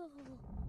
Oh.